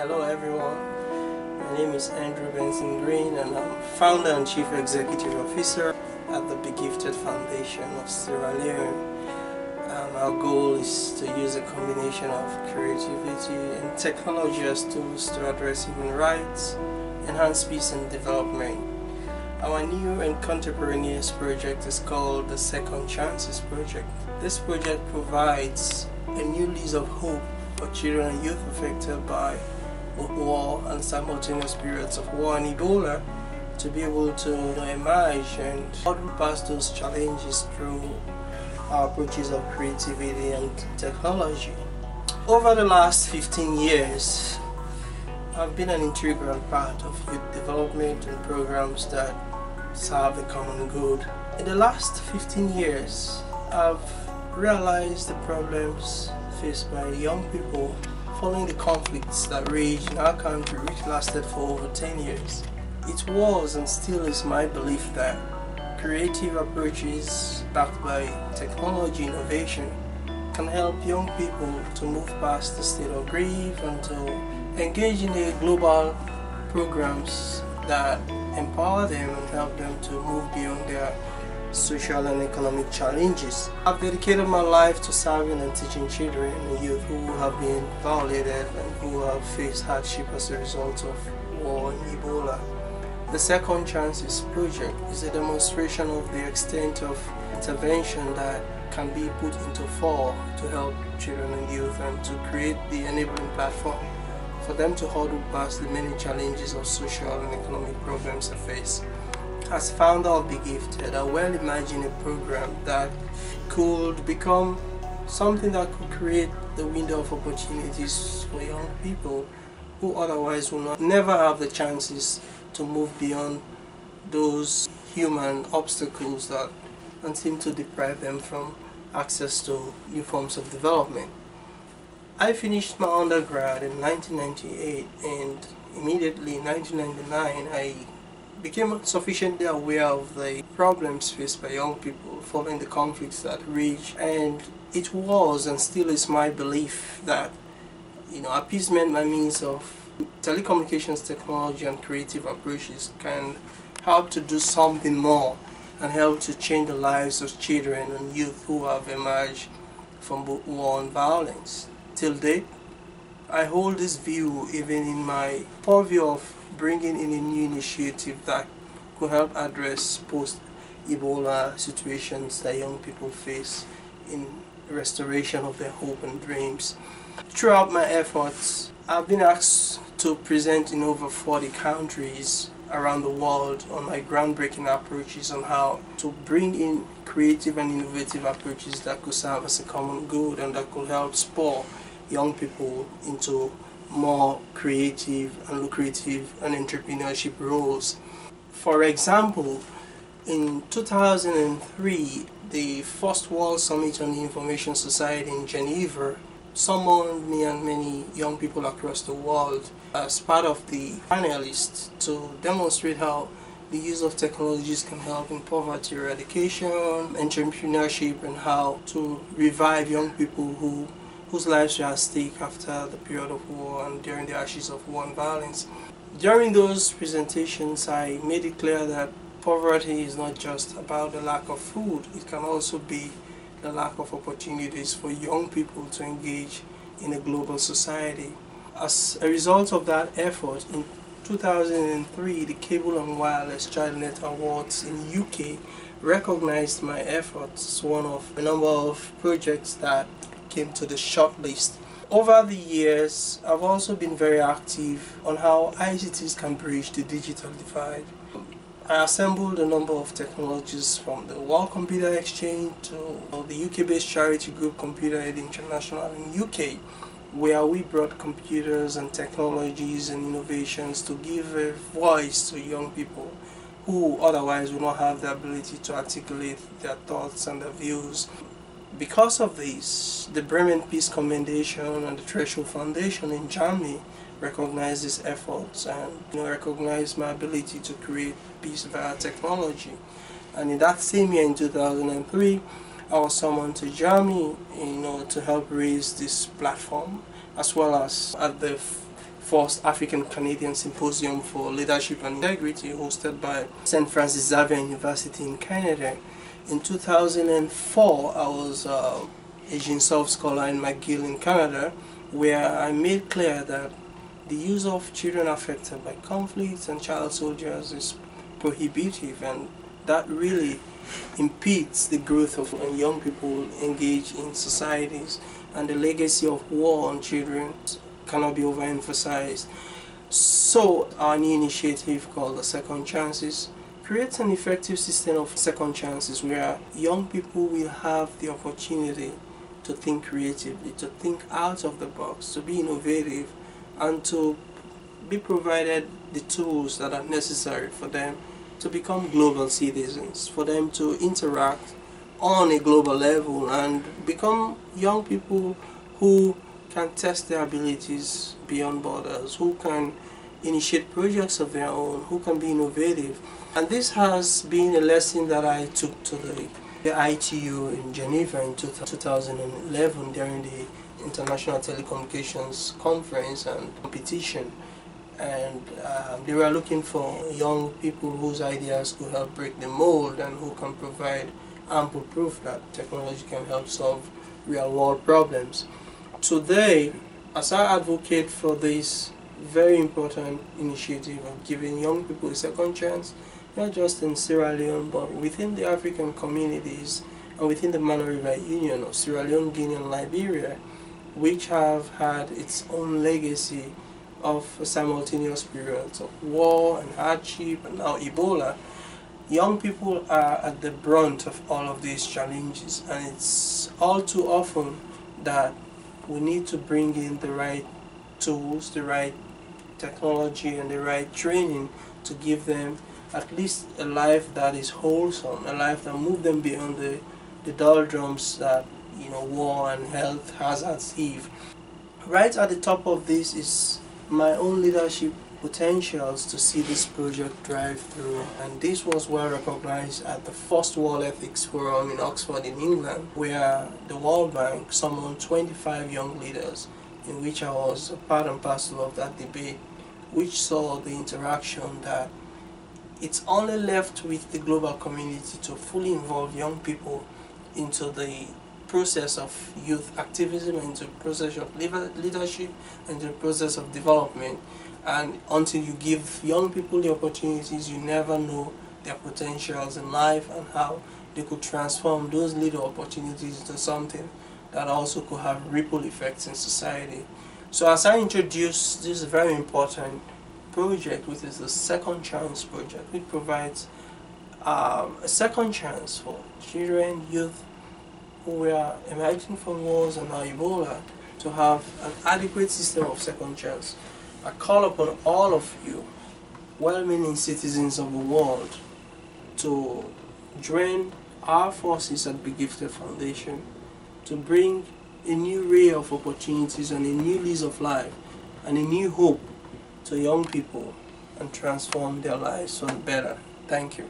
Hello everyone, my name is Andrew Benson Greene and I'm founder and chief executive officer at the Be Gifted Foundation of Sierra Leone. Um, our goal is to use a combination of creativity and technology as tools to address human rights, enhance peace and development. Our new and contemporaneous project is called the Second Chances Project. This project provides a new lease of hope for children and youth affected by war and simultaneous periods of war and Ebola to be able to emerge and model past those challenges through our approaches of creativity and technology. Over the last 15 years, I've been an integral part of youth development and programs that serve the common good. In the last 15 years, I've realized the problems faced by young people following the conflicts that raged in our country which lasted for over 10 years. It was and still is my belief that creative approaches backed by technology innovation can help young people to move past the state of grief and to engage in the global programs that empower them and help them to move beyond their social and economic challenges. I've dedicated my life to serving and teaching children and youth who have been violated and who have faced hardship as a result of war and Ebola. The Second Chances project is a demonstration of the extent of intervention that can be put into fore to help children and youth and to create the enabling platform for them to hurdle past the many challenges of social and economic problems they face. As founder of Be Gifted, I well imagine a program that could become something that could create the window of opportunities for young people who otherwise will not never have the chances to move beyond those human obstacles that and seem to deprive them from access to new forms of development. I finished my undergrad in 1998 and immediately in 1999 I became sufficiently aware of the problems faced by young people following the conflicts that raged and it was and still is my belief that you know appeasement by means of telecommunications technology and creative approaches can help to do something more and help to change the lives of children and youth who have emerged from war and violence. Till date, I hold this view even in my purview of bringing in a new initiative that could help address post-Ebola situations that young people face in restoration of their hope and dreams. Throughout my efforts, I've been asked to present in over 40 countries around the world on my groundbreaking approaches on how to bring in creative and innovative approaches that could serve as a common good and that could help spur young people into more creative and lucrative and entrepreneurship roles. For example, in 2003, the First World Summit on the Information Society in Geneva summoned me and many young people across the world as part of the panelists to demonstrate how the use of technologies can help in poverty eradication, entrepreneurship, and how to revive young people who whose lives were at stake after the period of war and during the ashes of war and violence. During those presentations, I made it clear that poverty is not just about the lack of food, it can also be the lack of opportunities for young people to engage in a global society. As a result of that effort, in 2003, the Cable and Wireless ChildNet Awards in UK recognized my efforts one of a number of projects that came to the shortlist. Over the years, I've also been very active on how ICTs can bridge the digital divide. I assembled a number of technologies from the World Computer Exchange to the UK-based charity group Computer Aid International in UK, where we brought computers and technologies and innovations to give a voice to young people who otherwise would not have the ability to articulate their thoughts and their views because of this, the Bremen Peace Commendation and the Threshold Foundation in Germany recognize these efforts and you know, recognize my ability to create peace via technology. And in that same year, in 2003, I was summoned to Germany, you know, to help raise this platform, as well as at the first African Canadian Symposium for Leadership and Integrity hosted by St. Francis Xavier University in Canada. In 2004, I was uh, a GINSOLV scholar in McGill in Canada, where I made clear that the use of children affected by conflicts and child soldiers is prohibitive and that really impedes the growth of young people engaged in societies and the legacy of war on children cannot be overemphasized. So our new initiative called the Second Chances creates an effective system of second chances where young people will have the opportunity to think creatively, to think out of the box, to be innovative, and to be provided the tools that are necessary for them to become global citizens, for them to interact on a global level and become young people who can test their abilities beyond borders, who can initiate projects of their own, who can be innovative. And this has been a lesson that I took to the, the ITU in Geneva in 2011 during the International Telecommunications Conference and competition. And uh, they were looking for young people whose ideas could help break the mold and who can provide ample proof that technology can help solve real world problems. Today, as I advocate for this very important initiative of giving young people a second chance, not just in Sierra Leone, but within the African communities and within the Mano River Union of Sierra Leone, Guinea, and Liberia, which have had its own legacy of simultaneous periods of war and hardship and now Ebola, young people are at the brunt of all of these challenges and it's all too often that we need to bring in the right tools, the right technology and the right training to give them at least a life that is wholesome, a life that moves them beyond the, the doldrums that you know war and health hazards heave. Right at the top of this is my own leadership potentials to see this project drive through and this was well recognized at the first World Ethics Forum in Oxford in England where the World Bank summoned 25 young leaders in which I was a part and parcel of that debate which saw the interaction that it's only left with the global community to fully involve young people into the process of youth activism, into the process of leadership, into the process of development and until you give young people the opportunities you never know their potentials in life and how they could transform those little opportunities into something that also could have ripple effects in society. So as I introduce this very important project, which is the Second Chance Project, which provides um, a second chance for children, youth who were emerging from wars and Ebola to have an adequate system of second chance. I call upon all of you, well-meaning citizens of the world, to join our forces at Be Gifted Foundation to bring a new ray of opportunities and a new lease of life and a new hope to young people and transform their lives for the better. Thank you.